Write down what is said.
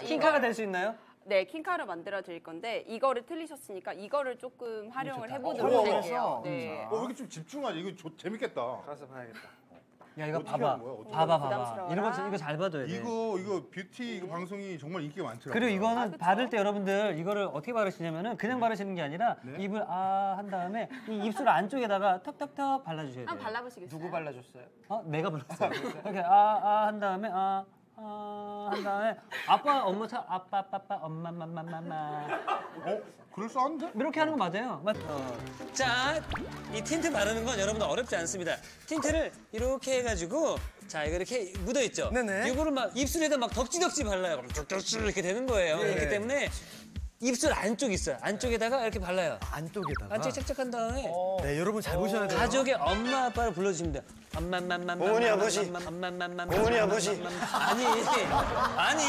제가 킹카가 될 수 있나요? 네 킹카를 만들어 드릴 건데 이거를 틀리셨으니까 이거를 조금 활용을 어, 해보도록 그래요? 할게요. 네. 어, 왜 이렇게 좀 집중하지? 이거 좋- 재밌겠다. 가서 봐야겠다. 야 이거 봐봐. 봐봐 봐봐. 이런 거 이거 잘 봐둬야 돼. 이거 이거 뷰티 이거 방송이 정말 인기가 많더라고요. 그리고 이거는 아? 바를 때 여러분들 이거를 어떻게 바르시냐면은 그냥 바르시는 게 아니라 입을 아 한 다음에 이 입술 안쪽에다가 턱턱턱 발라 주셔야 돼요. 한번 발라 보시겠어요? 발라 줬어요? 어? 내가 발랐어. 이렇게 아 아 한 다음에 아. 아, 한 다음에 아빠 엄마 차 아빠 아빠 아빠 엄마 맘마 맘마 어? 그럴싸한데? 이렇게 하는 거 맞아요. 맞... 자, 이 틴트 바르는 건 여러분들 어렵지 않습니다. 틴트를 이렇게 해가지고 자 이거 이렇게 묻어 있죠. 네네. 이거를 막 입술에다 막 덕지덕지 발라요. 그럼 덕덕지 이렇게 되는 거예요. 그렇기 때문에 입술 안쪽 있어요. 안쪽에다가 이렇게 발라요. 안쪽에다가. 안쪽에 착착한 다음에 네, 여러분 잘 보셔야 돼요. 가족의 엄마 아빠를 불러주시면 돼요. 엄마맘맘 어머니, 아버지. 엄마맘맘 어머니, 아버지. 아니 아니